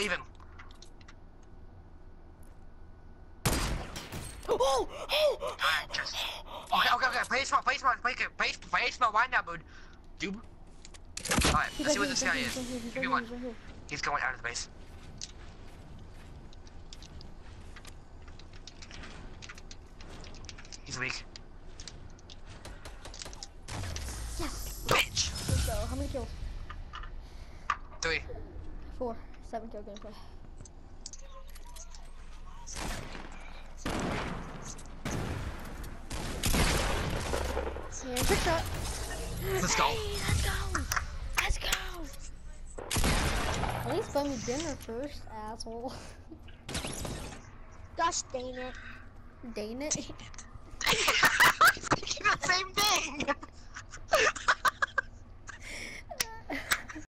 leaving. Oh! Oh! Alright, just. Okay, okay, okay. Play small, play small, play, play, play small. Wind now, dude. Dude. Alright, let's see what this he's guy right is. he's Give me one. he's. He's going out of the base. He's weak. Yes! Bitch! Let's go. How many kills? Three. Four. Seven kill gameplay. Yeah, trick shot. Let's go. Hey, let's go. Let's go. At least buy me dinner first, asshole. Gosh dang it. Dang it. the same thing!